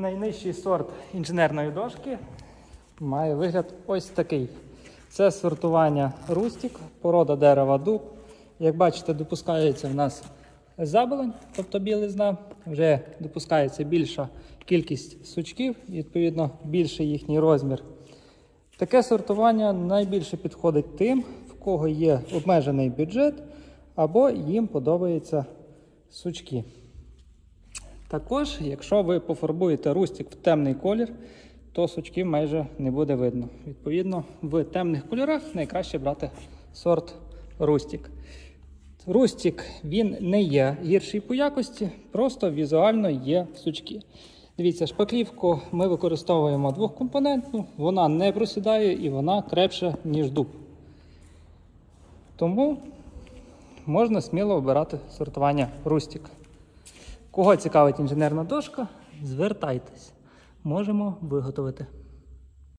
Найнижчий сорт інженерної дошки має вигляд ось такий. Це сортування рустік, порода дерева дуб. Як бачите, допускається в нас забелень, тобто білизна. Вже допускається більша кількість сучків, відповідно, більший їхній розмір. Таке сортування найбільше підходить тим, в кого є обмежений бюджет, або їм подобаються сучки. Також, якщо ви пофарбуєте рустик в темний колір, то сучків майже не буде видно. Відповідно, в темних кольорах найкраще брати сорт рустик. Рустик він не є гірший по якості, просто візуально є сучки. Дивіться, шпаклівку ми використовуємо двохкомпонентну, вона не просідає і вона крепша, ніж дуб. Тому можна сміло обирати сортування рустик. Кого цікавить інженерна дошка, звертайтесь, можемо виготовити.